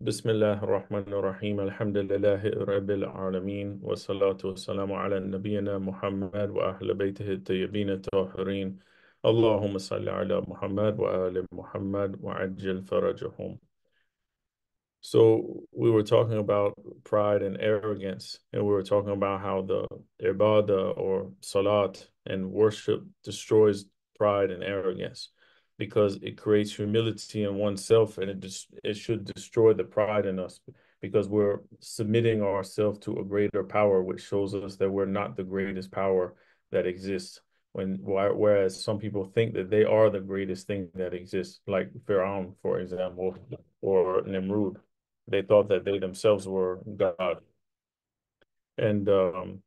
بسم الله الرحمن الرحيم الحمد لله رب العالمين والصلاة والسلام على نبينا محمد وأهل بيته الطيبين الطاهرين اللهم صل على محمد وآل محمد وعجل فرجهم So we were talking about pride and arrogance, and we were talking about how the ibadah or salat and worship destroys pride and arrogance because it creates humility in oneself and it just it should destroy the pride in us because we're submitting ourselves to a greater power which shows us that we're not the greatest power that exists. When whereas some people think that they are the greatest thing that exists like Pharaoh for example or Nimrud. They thought that they themselves were God. And um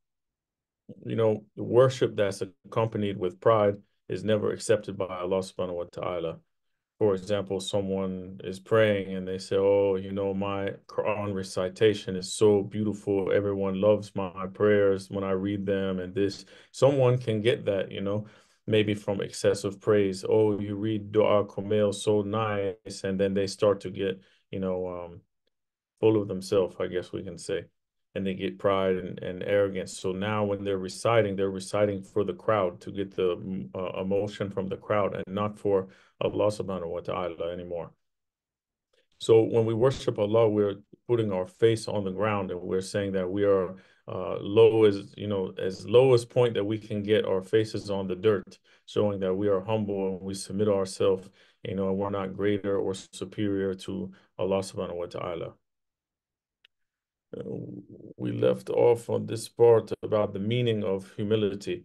you know worship that's accompanied with pride is never accepted by Allah subhanahu wa ta'ala. For example, someone is praying and they say, Oh, you know, my Quran recitation is so beautiful. Everyone loves my prayers when I read them. And this, someone can get that, you know, maybe from excessive praise. Oh, you read Dua Kumail so nice. And then they start to get, you know, um, full of themselves, I guess we can say and they get pride and, and arrogance. So now when they're reciting, they're reciting for the crowd to get the mm, uh, emotion from the crowd and not for Allah subhanahu wa ta'ala anymore. So when we worship Allah, we're putting our face on the ground and we're saying that we are uh, low as, you know, as lowest point that we can get our faces on the dirt, showing that we are humble and we submit ourselves, you know, and we're not greater or superior to Allah subhanahu wa ta'ala we left off on this part about the meaning of humility.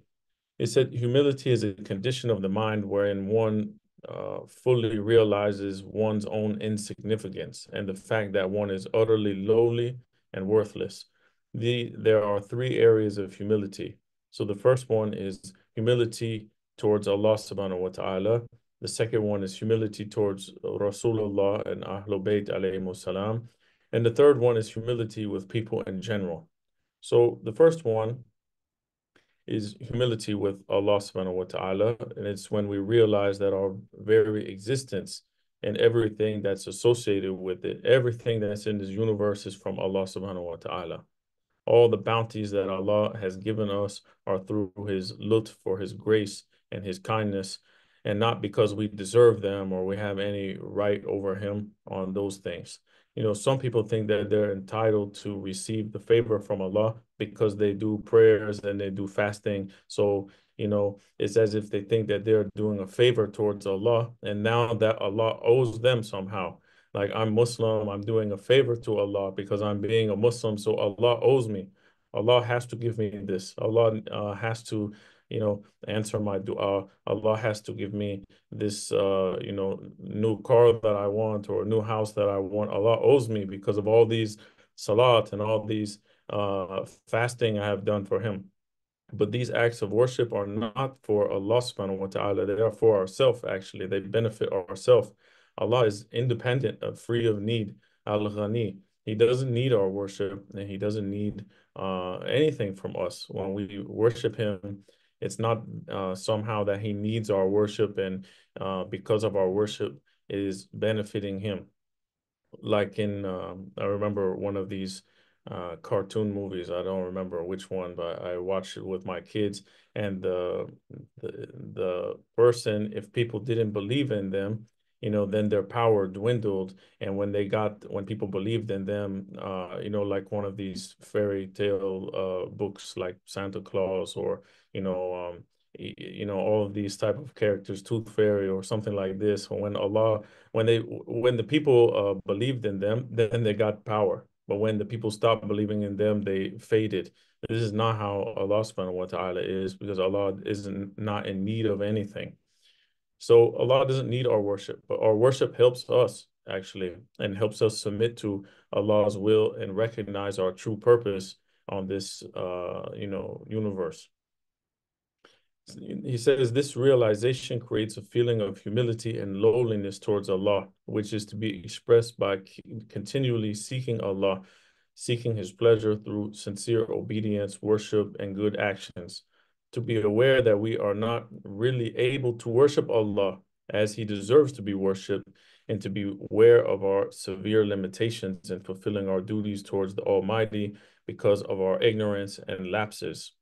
It said humility is a condition of the mind wherein one uh, fully realizes one's own insignificance and the fact that one is utterly lowly and worthless. The, there are three areas of humility. So the first one is humility towards Allah subhanahu wa ta'ala. The second one is humility towards Rasulullah and Ahlul Bayt alayhi salam. And the third one is humility with people in general. So the first one is humility with Allah subhanahu wa ta'ala. And it's when we realize that our very existence and everything that's associated with it, everything that's in this universe is from Allah subhanahu wa ta'ala. All the bounties that Allah has given us are through his lutf for his grace and his kindness, and not because we deserve them or we have any right over him on those things you know, some people think that they're entitled to receive the favor from Allah because they do prayers and they do fasting. So, you know, it's as if they think that they're doing a favor towards Allah. And now that Allah owes them somehow, like I'm Muslim, I'm doing a favor to Allah because I'm being a Muslim. So Allah owes me. Allah has to give me this. Allah uh, has to you know, answer my dua. Allah has to give me this, uh, you know, new car that I want or new house that I want. Allah owes me because of all these salat and all these uh, fasting I have done for Him. But these acts of worship are not for Allah subhanahu wa ta'ala. They are for ourselves, actually. They benefit ourselves. Allah is independent, of free of need. Al-Ghani. He doesn't need our worship and he doesn't need uh, anything from us. When we worship him, it's not uh, somehow that he needs our worship and uh, because of our worship is benefiting him. Like in, um, I remember one of these uh, cartoon movies. I don't remember which one, but I watched it with my kids. And the, the the person, if people didn't believe in them, you know, then their power dwindled. And when they got, when people believed in them, uh, you know, like one of these fairy tale uh, books like Santa Claus or, you know, um, you know, all of these type of characters, Tooth Fairy or something like this. When Allah, when they, when the people uh, believed in them, then they got power. But when the people stopped believing in them, they faded. This is not how Allah subhanahu wa ta'ala is because Allah is not not in need of anything. So Allah doesn't need our worship, but our worship helps us actually and helps us submit to Allah's will and recognize our true purpose on this uh, you know universe. He says this realization creates a feeling of humility and lowliness towards Allah, which is to be expressed by continually seeking Allah, seeking His pleasure through sincere obedience, worship, and good actions to be aware that we are not really able to worship Allah as he deserves to be worshiped and to be aware of our severe limitations in fulfilling our duties towards the Almighty because of our ignorance and lapses.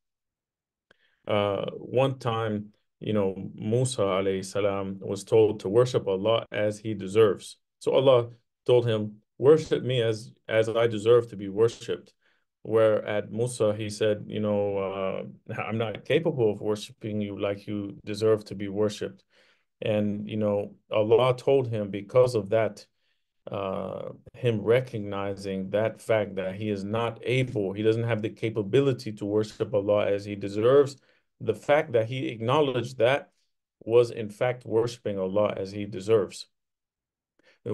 Uh, one time, you know, Musa alayhi salam was told to worship Allah as he deserves. So Allah told him, worship me as as I deserve to be worshipped. Where at Musa, he said, you know, uh, I'm not capable of worshiping you like you deserve to be worshipped. And, you know, Allah told him because of that, uh, him recognizing that fact that he is not able, he doesn't have the capability to worship Allah as he deserves. The fact that he acknowledged that was in fact worshiping Allah as he deserves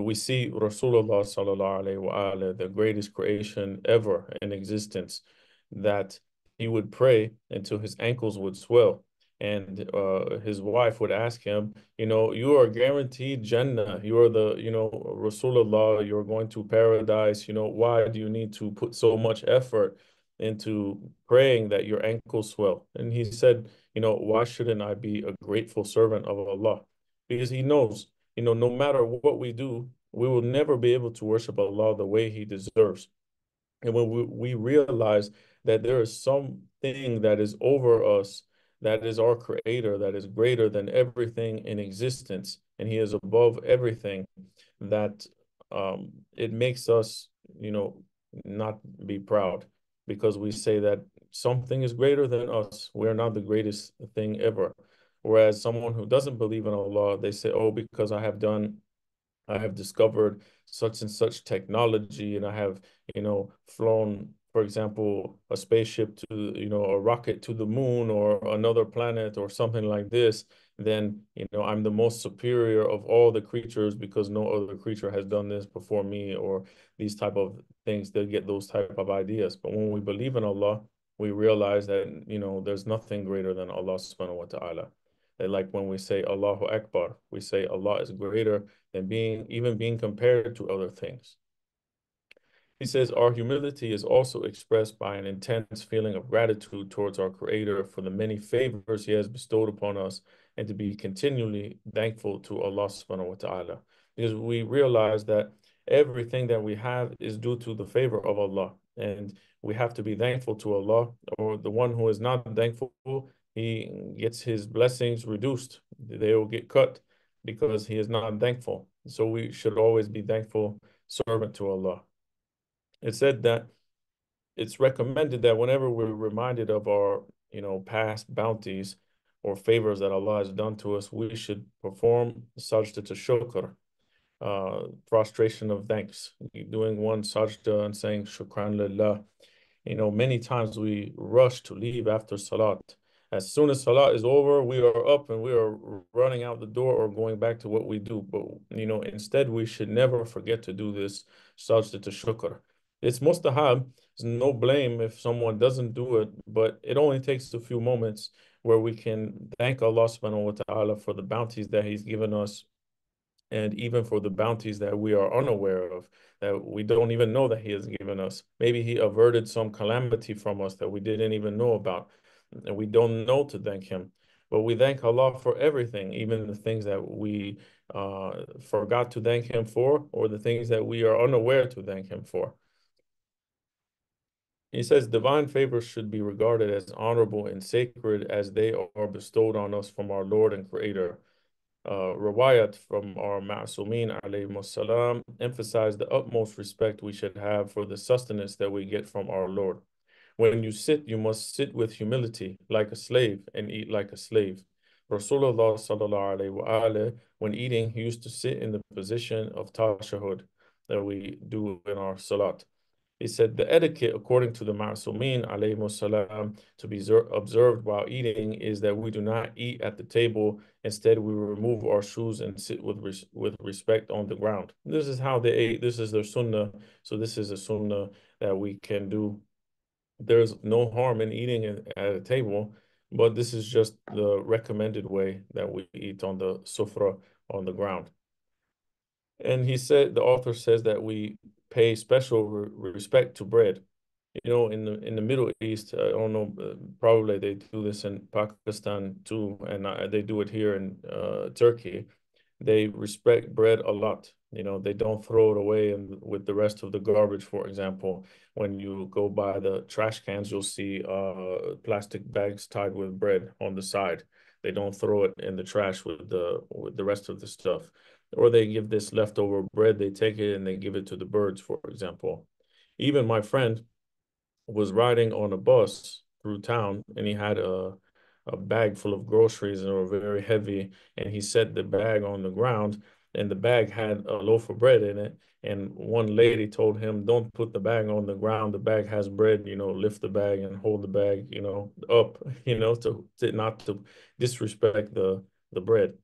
we see Rasulullah sallallahu the greatest creation ever in existence, that he would pray until his ankles would swell. And uh, his wife would ask him, you know, you are guaranteed Jannah. You are the, you know, Rasulullah, you're going to paradise. You know, why do you need to put so much effort into praying that your ankles swell? And he said, you know, why shouldn't I be a grateful servant of Allah? Because he knows you know, no matter what we do, we will never be able to worship Allah the way He deserves. And when we, we realize that there is something that is over us, that is our creator, that is greater than everything in existence, and He is above everything, that um, it makes us, you know, not be proud because we say that something is greater than us. We're not the greatest thing ever. Whereas someone who doesn't believe in Allah, they say, oh, because I have done, I have discovered such and such technology and I have, you know, flown, for example, a spaceship to, you know, a rocket to the moon or another planet or something like this, then, you know, I'm the most superior of all the creatures because no other creature has done this before me or these type of things. They'll get those type of ideas. But when we believe in Allah, we realize that, you know, there's nothing greater than Allah subhanahu wa ta'ala like when we say Allahu Akbar, we say Allah is greater than being even being compared to other things. He says our humility is also expressed by an intense feeling of gratitude towards our Creator for the many favors He has bestowed upon us and to be continually thankful to Allah subhanahu wa ta'ala. Because we realize that everything that we have is due to the favor of Allah. And we have to be thankful to Allah, or the one who is not thankful he gets his blessings reduced. They will get cut because he is not thankful. So we should always be thankful servant to Allah. It said that it's recommended that whenever we're reminded of our, you know, past bounties or favors that Allah has done to us, we should perform sajda to shukr, uh, prostration of thanks, doing one sajda and saying shukran lillah. You know, many times we rush to leave after salat as soon as salat is over, we are up and we are running out the door or going back to what we do. But you know, instead, we should never forget to do this sajda to shukr. It's mustahab. There's no blame if someone doesn't do it, but it only takes a few moments where we can thank Allah subhanahu wa ta'ala for the bounties that He's given us and even for the bounties that we are unaware of, that we don't even know that He has given us. Maybe He averted some calamity from us that we didn't even know about and we don't know to thank him. But we thank Allah for everything, even the things that we uh, forgot to thank him for, or the things that we are unaware to thank him for. He says divine favors should be regarded as honorable and sacred as they are bestowed on us from our Lord and Creator. Uh, Rawayat from our Ma'sumin alayhi salam emphasize the utmost respect we should have for the sustenance that we get from our Lord. When you sit, you must sit with humility, like a slave, and eat like a slave. Rasulullah sallallahu wasallam, when eating, he used to sit in the position of tashahud that we do in our salat. He said the etiquette, according to the Ma'sumin alayhi to be observed while eating is that we do not eat at the table. Instead, we remove our shoes and sit with res with respect on the ground. This is how they ate. This is their sunnah. So this is a sunnah that we can do there's no harm in eating at a table, but this is just the recommended way that we eat on the sufra on the ground. And he said, the author says that we pay special re respect to bread. You know, in the in the Middle East, I don't know, uh, probably they do this in Pakistan too, and uh, they do it here in uh, Turkey. They respect bread a lot. You know, they don't throw it away and with the rest of the garbage, for example. When you go by the trash cans, you'll see uh, plastic bags tied with bread on the side. They don't throw it in the trash with the with the rest of the stuff. Or they give this leftover bread, they take it and they give it to the birds, for example. Even my friend was riding on a bus through town and he had a a bag full of groceries and were very heavy and he set the bag on the ground and the bag had a loaf of bread in it. And one lady told him, "Don't put the bag on the ground. The bag has bread. You know, lift the bag and hold the bag, you know, up. You know, to, to not to disrespect the the bread."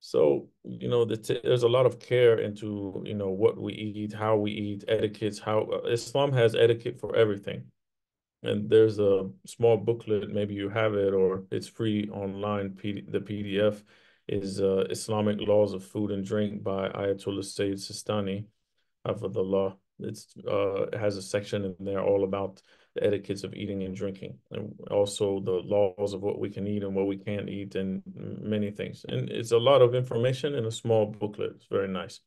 So you know, the there's a lot of care into you know what we eat, how we eat, etiquettes. How uh, Islam has etiquette for everything and there's a small booklet maybe you have it or it's free online PD, the pdf is uh, Islamic Laws of Food and Drink by Ayatollah Sayyid Sistani, law. It's uh, it has a section in there all about the etiquettes of eating and drinking, and also the laws of what we can eat and what we can't eat, and many things. And it's a lot of information in a small booklet. It's very nice.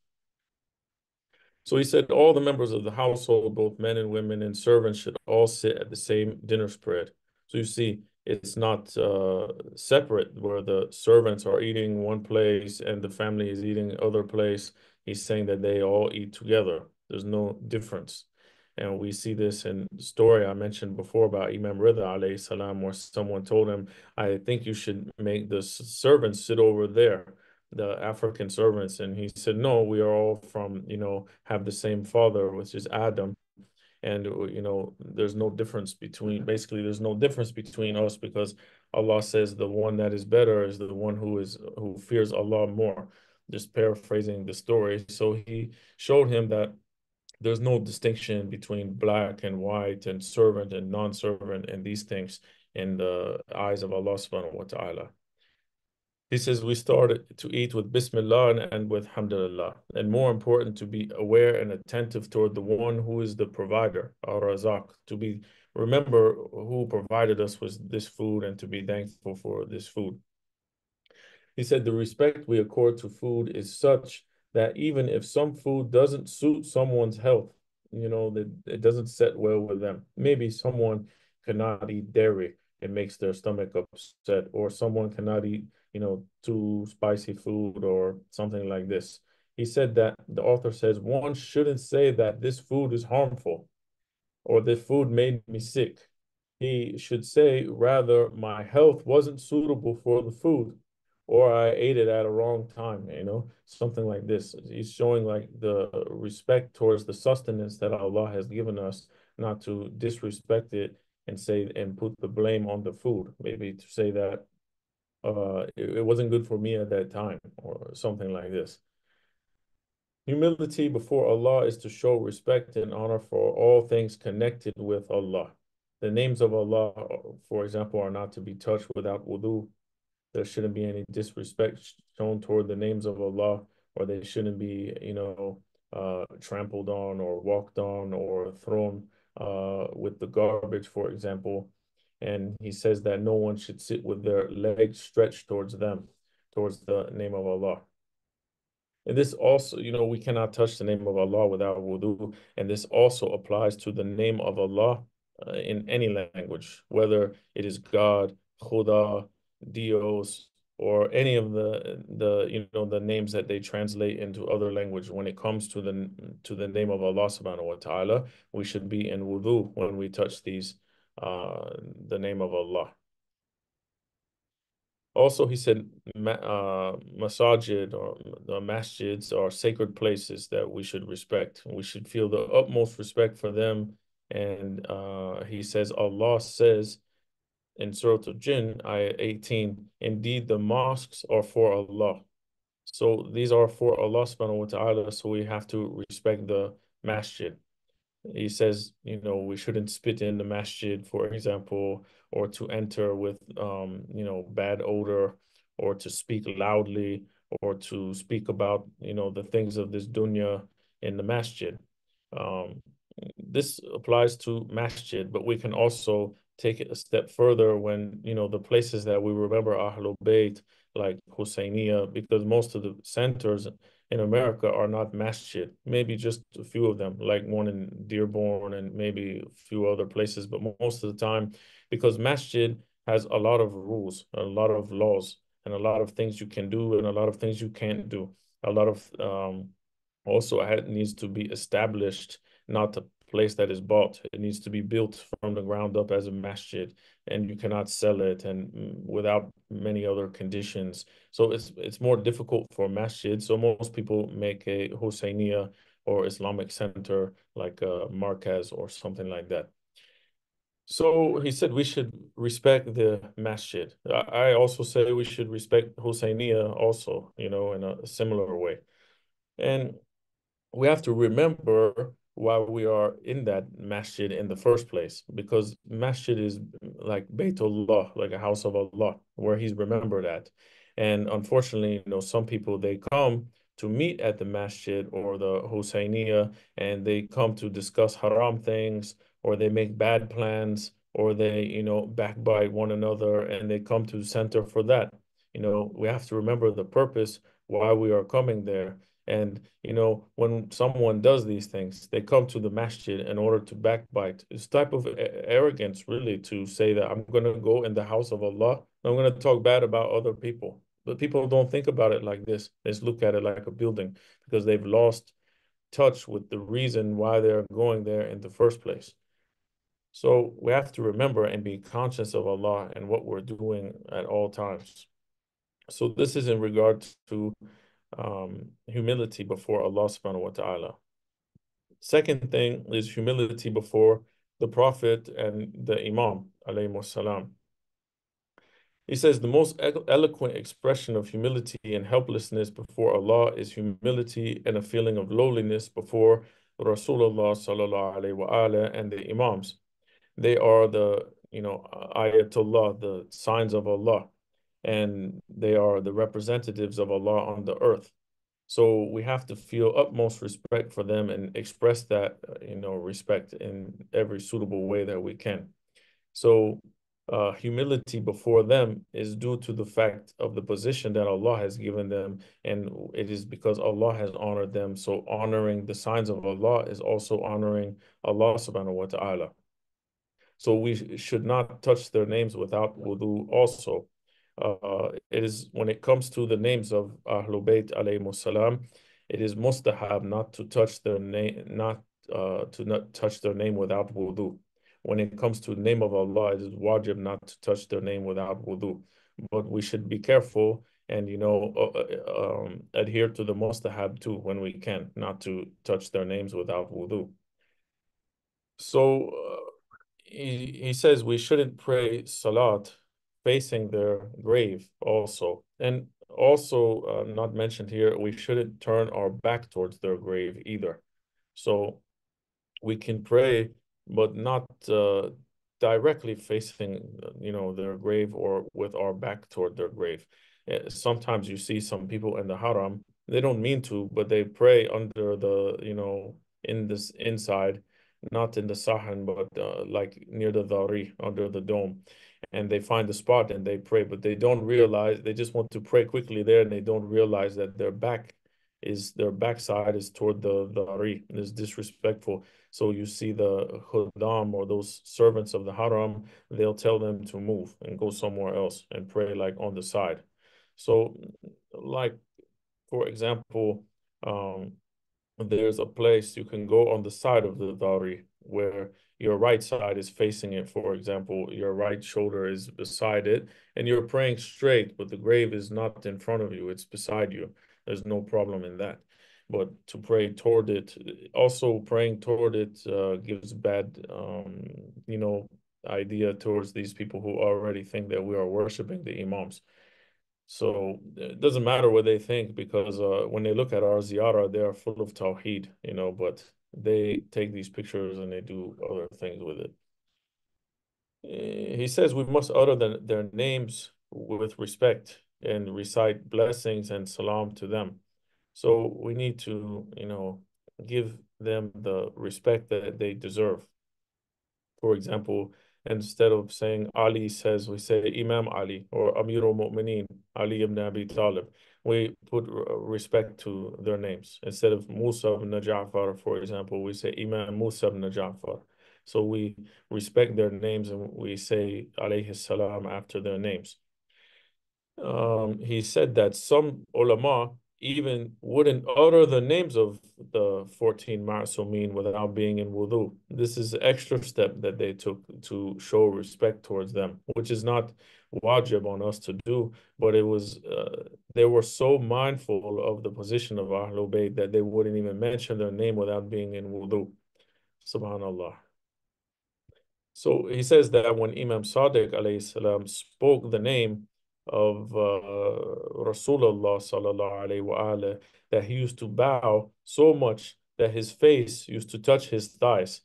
So he said all the members of the household, both men and women and servants, should all sit at the same dinner spread. So you see, it's not uh, separate where the servants are eating one place and the family is eating other place. He's saying that they all eat together. There's no difference. And we see this in story I mentioned before about Imam Rida alayhi salam, where someone told him, I think you should make the servants sit over there, the African servants. And he said, no, we are all from, you know, have the same father, which is Adam. And uh, you know there's no difference between basically there's no difference between us because Allah says the one that is better is the one who is who fears Allah more. Just paraphrasing the story. So he showed him that there's no distinction between black and white and servant and non-servant and these things in the eyes of Allah subhanahu wa ta'ala he says we started to eat with Bismillah and, with Alhamdulillah. And more important, to be aware and attentive toward the one who is the provider, Al Razak, to be remember who provided us with this food and to be thankful for this food. He said the respect we accord to food is such that even if some food doesn't suit someone's health, you know, that it doesn't set well with them. Maybe someone cannot eat dairy, it makes their stomach upset, or someone cannot eat you know, too spicy food or something like this. He said that the author says one shouldn't say that this food is harmful or this food made me sick. He should say rather my health wasn't suitable for the food or I ate it at a wrong time, you know, something like this. He's showing like the respect towards the sustenance that Allah has given us, not to disrespect it and say and put the blame on the food. Maybe to say that uh, it, it wasn't good for me at that time or something like this. Humility before Allah is to show respect and honor for all things connected with Allah. The names of Allah, for example, are not to be touched without wudu. There shouldn't be any disrespect shown toward the names of Allah, or they shouldn't be, you know, uh, trampled on or walked on or thrown uh, with the garbage, for example and he says that no one should sit with their legs stretched towards them, towards the name of Allah. And this also, you know, we cannot touch the name of Allah without wudu. And this also applies to the name of Allah uh, in any language, whether it is God, Khuda, Dios, or any of the the you know the names that they translate into other language. When it comes to the to the name of Allah subhanahu wa ta'ala, we should be in wudu when we touch these uh, the name of Allah. Also, he said, uh, masajid or the masjids are sacred places that we should respect. We should feel the utmost respect for them. And uh, he says, Allah says in Surah Al-Jinn, ayah 18, indeed the mosques are for Allah. So these are for Allah subhanahu wa ta'ala. So we have to respect the masjid he says, you know, we shouldn't spit in the masjid, for example, or to enter with, um, you know, bad odor, or to speak loudly, or to speak about, you know, the things of this dunya in the masjid. Um, this applies to masjid, but we can also take it a step further when, you know, the places that we remember Ahlul Bayt, like Husayniya, because most of the centers in America are not masjid. Maybe just a few of them, like one in Dearborn and maybe a few other places. But most of the time, because masjid has a lot of rules, a lot of laws, and a lot of things you can do and a lot of things you can't do. A lot of um, also it needs to be established, not place that is bought. It needs to be built from the ground up as a masjid, and you cannot sell it and mm, without many other conditions. So it's it's more difficult for masjid. So most people make a Husseiniya or Islamic center like a Markaz or something like that. So he said we should respect the masjid. I also say we should respect Husseiniya also, you know, in a similar way. And we have to remember why we are in that masjid in the first place, because masjid is like Baytullah, like a house of Allah, where he's remembered at. And unfortunately, you know, some people, they come to meet at the masjid or the Husseiniya, and they come to discuss haram things, or they make bad plans, or they, you know, backbite one another, and they come to center for that. You know, we have to remember the purpose why we are coming there. And, you know, when someone does these things, they come to the masjid in order to backbite. It's type of arrogance, really, to say that I'm going to go in the house of Allah. I'm going to talk bad about other people. But people don't think about it like this. They just look at it like a building because they've lost touch with the reason why they're going there in the first place. So we have to remember and be conscious of Allah and what we're doing at all times. So this is in regard to um, humility before Allah subhanahu wa ta'ala. Second thing is humility before the Prophet and the Imam alayhi salam. He says the most eloquent expression of humility and helplessness before Allah is humility and a feeling of lowliness before Rasulullah sallallahu alayhi wa and the Imams. They are the, you know, ayatullah, the signs of Allah and they are the representatives of Allah on the earth. So we have to feel utmost respect for them and express that, uh, you know, respect in every suitable way that we can. So uh, humility before them is due to the fact of the position that Allah has given them, and it is because Allah has honored them. So honoring the signs of Allah is also honoring Allah subhanahu wa ta'ala. So we should not touch their names without wudu also uh, it is when it comes to the names of Ahlul Bayt alayhi salam, it is mustahab not to touch their name, not uh, to not touch their name without wudu. When it comes to the name of Allah, it is wajib not to touch their name without wudu. But we should be careful and you know uh, uh um, adhere to the mustahab too when we can, not to touch their names without wudu. So uh, he, he says we shouldn't pray salat facing their grave also. And also, uh, not mentioned here, we shouldn't turn our back towards their grave either. So we can pray, but not uh, directly facing, you know, their grave or with our back toward their grave. Eh, sometimes you see some people in the haram, they don't mean to, but they pray under the, you know, in this inside, not in the sahan, but uh, like near the dari, under the dome and they find the spot and they pray, but they don't realize they just want to pray quickly there and they don't realize that their back is their backside is toward the the dari is disrespectful. So you see the hudam or those servants of the haram, they'll tell them to move and go somewhere else and pray like on the side. So like for example, um, there's a place you can go on the side of the dari where your right side is facing it. For example, your right shoulder is beside it, and you're praying straight, but the grave is not in front of you, it's beside you. There's no problem in that. But to pray toward it, also praying toward it uh, gives bad, um, you know, idea towards these people who already think that we are worshiping the imams. So it doesn't matter what they think because uh, when they look at our ziyarah, they are full of tawheed, you know, but they take these pictures and they do other things with it. Eh, he says we must utter the, their names with respect and recite blessings and salam to them. So we need to, you know, give them the respect that they deserve. For example, instead of saying Ali says, we say Imam Ali or Amir al-Mu'mineen, Ali ibn Abi Talib. We put respect to their names. Instead of Musa ibn Ja'far, for example, we say Imam Musa ibn Ja'far. So we respect their names and we say alayhi salam after their names. Um, he said that some ulama even wouldn't utter the names of the 14 ma'sumin without being in wudu. This is extra step that they took to show respect towards them, which is not wajib on us to do, but it was, uh, they were so mindful of the position of Ahlul Bayt that they wouldn't even mention their name without being in wudu. Subhanallah. So he says that when Imam Sadiq salam spoke the name of uh, Rasulullah sallallahu alayhi wa that he used to bow so much that his face used to touch his thighs.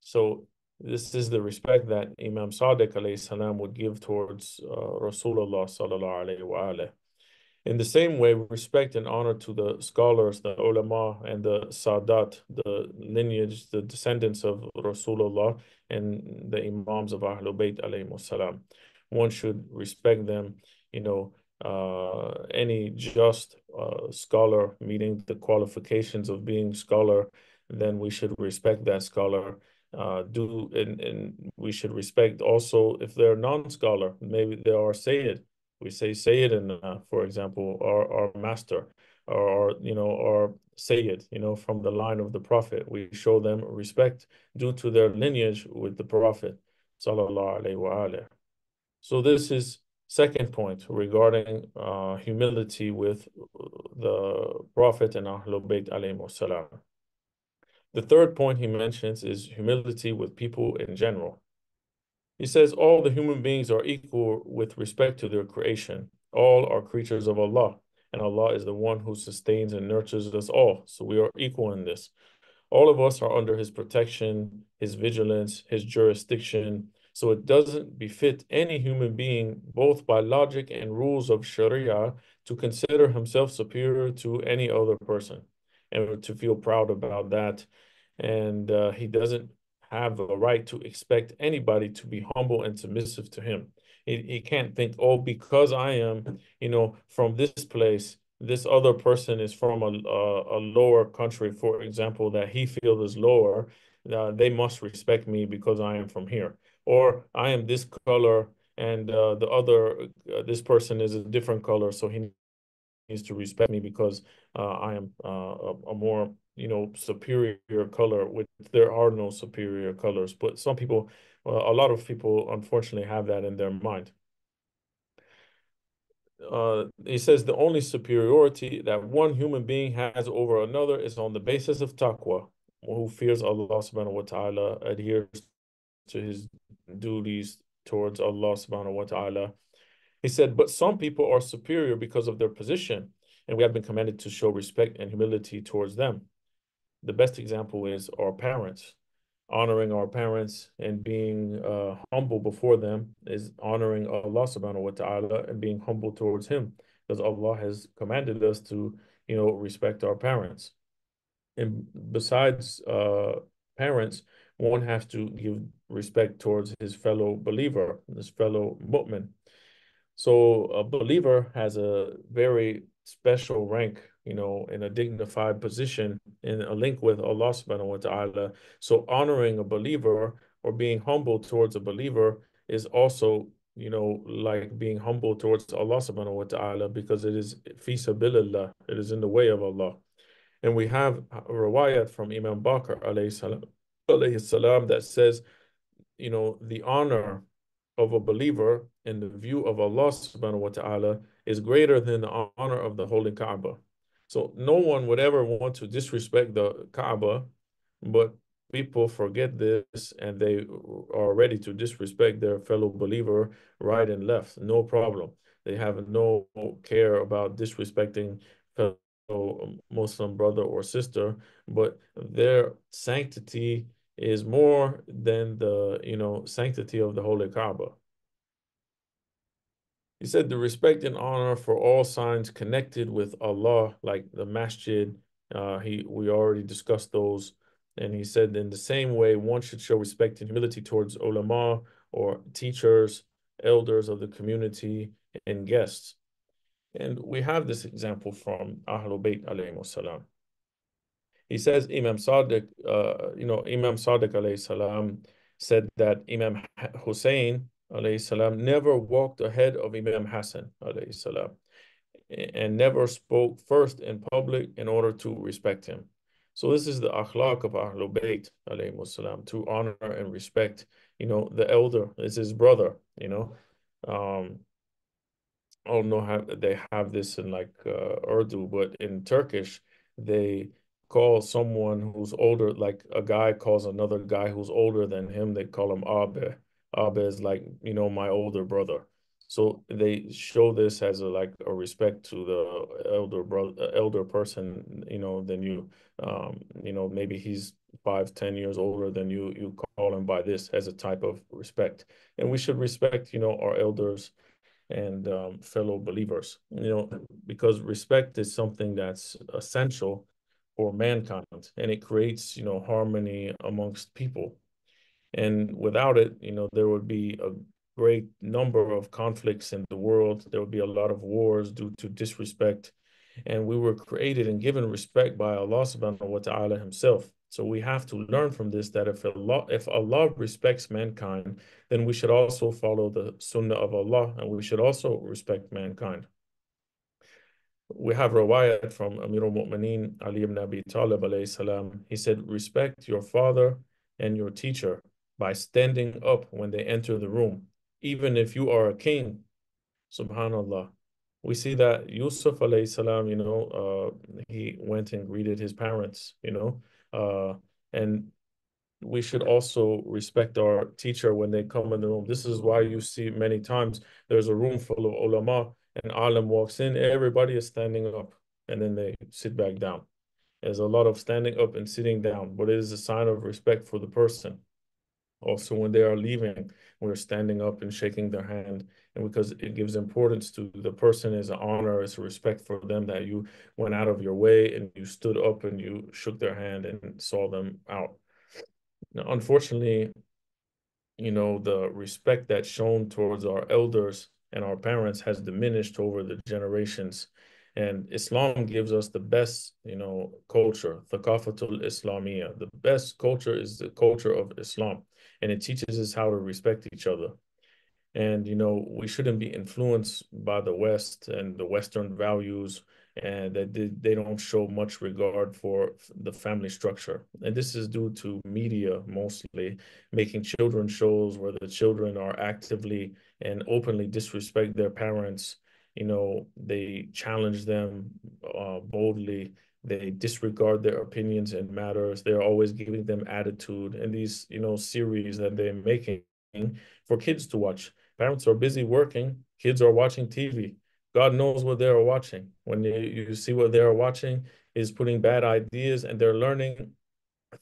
So this is the respect that Imam Sadiq alayhi salam would give towards uh, Rasulullah sallallahu alayhi wa in the same way, respect and honor to the scholars, the ulama, and the sadat, the lineage, the descendants of Rasulullah, and the imams of Ahlul Bayt alayhi salam. One should respect them you know, uh, any just uh, scholar meeting the qualifications of being scholar, then we should respect that scholar. Uh, do and, and we should respect also if they're non-scholar, maybe they are Sayyid. We say Sayyid, and for example, our, our master, or you know, or Sayyid, you know, from the line of the Prophet. We show them respect due to their lineage with the Prophet. Sallallahu alaihi wa So this is Second point regarding uh, humility with the Prophet and Ahlul Bayt salam. The third point he mentions is humility with people in general. He says all the human beings are equal with respect to their creation. All are creatures of Allah, and Allah is the one who sustains and nurtures us all. So we are equal in this. All of us are under his protection, his vigilance, his jurisdiction, so it doesn't befit any human being, both by logic and rules of Sharia, to consider himself superior to any other person and to feel proud about that. And uh, he doesn't have a right to expect anybody to be humble and submissive to him. He, he can't think, oh, because I am, you know, from this place, this other person is from a, a, a lower country, for example, that he feels is lower, uh, they must respect me because I am from here or I am this color and uh, the other uh, this person is a different color, so he needs to respect me because uh, I am uh, a, a, more you know superior color. Which there are no superior colors, but some people, a lot of people, unfortunately, have that in their mind. Uh, he says the only superiority that one human being has over another is on the basis of taqwa, who fears Allah subhanahu wa ta'ala, adheres to his duties towards Allah subhanahu wa ta'ala. He said, but some people are superior because of their position, and we have been commanded to show respect and humility towards them. The best example is our parents. Honoring our parents and being uh, humble before them is honoring Allah subhanahu wa ta'ala and being humble towards Him, because Allah has commanded us to, you know, respect our parents. And besides uh, parents, one has to give respect towards his fellow believer, his fellow mu'min. So a believer has a very special rank, you know, in a dignified position in a link with Allah subhanahu wa ta'ala. So honoring a believer or being humble towards a believer is also, you know, like being humble towards Allah subhanahu wa ta'ala because it is fi sabilillah, it is in the way of Allah. And we have a riwayat from Imam Baqir alayhi salam, alayhi salam that says you know, the honor of a believer in the view of Allah subhanahu wa ta'ala is greater than the honor of the holy Kaaba. So no one would ever want to disrespect the Kaaba, but people forget this and they are ready to disrespect their fellow believer right and left. No problem. They have no care about disrespecting fellow Muslim brother or sister, but their sanctity is more than the you know sanctity of the holy Kaaba. He said the respect and honor for all signs connected with Allah, like the masjid. Uh, he we already discussed those, and he said in the same way one should show respect and humility towards ulama or teachers, elders of the community, and guests. And we have this example from Ahlul Bayt alayhi salam. He says Imam Sadiq, uh, you know, Imam Sadiq alayhi salam said that Imam Hussein alayhi salam never walked ahead of Imam Hassan alayhi salam and never spoke first in public in order to respect him. So this is the akhlaq of Ahlul Bayt alayhi salam to honor and respect, you know, the elder is his brother, you know. Um, I don't know how they have this in like uh, Urdu, but in Turkish, they call someone who's older, like a guy calls another guy who's older than him, they call him Abi. Abi is like, you know, my older brother. So they show this as a like a respect to the elder brother, elder person, you know, than you. Um, you know, maybe he's five, ten years older than you. You call him by this as a type of respect, and we should respect, you know, our elders and um, fellow believers, you know, because respect is something that's essential for mankind and it creates, you know, harmony amongst people. And without it, you know, there would be a great number of conflicts in the world. There would be a lot of wars due to disrespect. And we were created and given respect by Allah subhanahu wa ta'ala himself. So we have to learn from this that if Allah, if Allah respects mankind, then we should also follow the sunnah of Allah and we should also respect mankind. We have riwayat from Amir al-Mu'mineen Ali ibn Abi Talib alayhi salam. He said, respect your father and your teacher by standing up when they enter the room, even if you are a king. Subhanallah. We see that Yusuf alayhi salam, you know, uh, he went and greeted his parents, you know, uh, and we should also respect our teacher when they come in the room. This is why you see many times there's a room full of ulama and alim walks in, everybody is standing up and then they sit back down. There's a lot of standing up and sitting down, but it is a sign of respect for the person. Also, when they are leaving, we're standing up and shaking their hand. And because it gives importance to the person as an honor, a respect for them that you went out of your way and you stood up and you shook their hand and saw them out. Now, unfortunately, you know, the respect that's shown towards our elders and our parents has diminished over the generations. And Islam gives us the best, you know, culture, thaqafatul Islamiyah. The best culture is the culture of Islam and it teaches us how to respect each other. And, you know, we shouldn't be influenced by the West and the Western values and that they don't show much regard for the family structure. And this is due to media mostly making children shows where the children are actively and openly disrespect their parents. You know, they challenge them uh, boldly. They disregard their opinions and matters. They're always giving them attitude and these you know series that they're making for kids to watch. Parents are busy working. Kids are watching tv god knows what they're watching. When you, see what they're watching is putting bad ideas and they're learning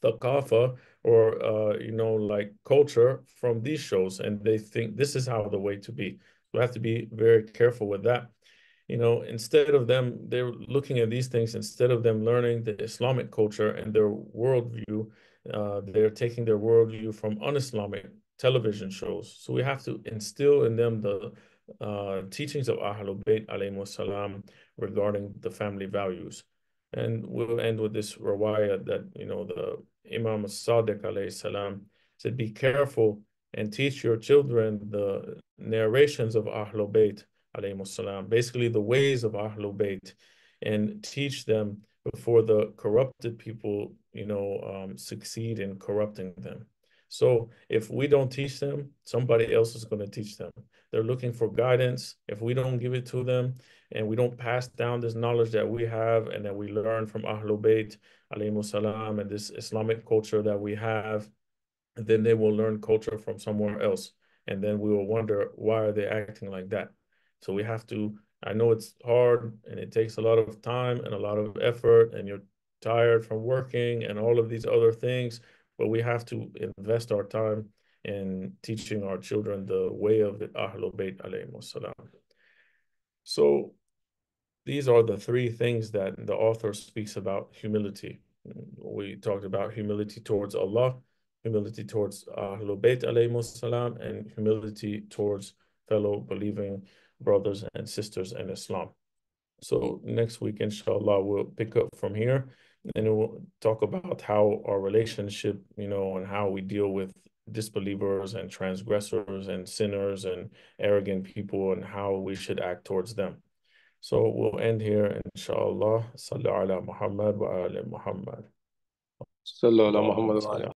thaqafa or uh, you know like culture from these shows and they think this is how the way to be we have to be very careful with that you know, instead of them, they're looking at these things, instead of them learning the Islamic culture and their worldview, uh, they're taking their worldview from un-Islamic television shows. So we have to instill in them the uh, teachings of Ahlul Bayt alayhi salam regarding the family values. And we'll end with this riwayah that, you know, the Imam Sadiq alayhi salam said, be careful and teach your children the narrations of Ahlul Bayt salam, basically the ways of Ahlul Bayt, and teach them before the corrupted people, you know, um, succeed in corrupting them. So if we don't teach them, somebody else is going to teach them. They're looking for guidance. If we don't give it to them and we don't pass down this knowledge that we have and that we learn from Ahlul Bayt, salam, and this Islamic culture that we have, then they will learn culture from somewhere else. And then we will wonder, why are they acting like that? So we have to, I know it's hard and it takes a lot of time and a lot of effort and you're tired from working and all of these other things, but we have to invest our time in teaching our children the way of the Ahlul Bayt alayhi. So these are the three things that the author speaks about humility. We talked about humility towards Allah, humility towards Ahlul Bayt salam, and humility towards fellow believing brothers and sisters in Islam. So next week, inshallah, we'll pick up from here and we'll talk about how our relationship, you know, and how we deal with disbelievers and transgressors and sinners and arrogant people and how we should act towards them. So we'll end here, inshallah. Sallu ala Muhammad wa ala Muhammad. Sallu ala Muhammad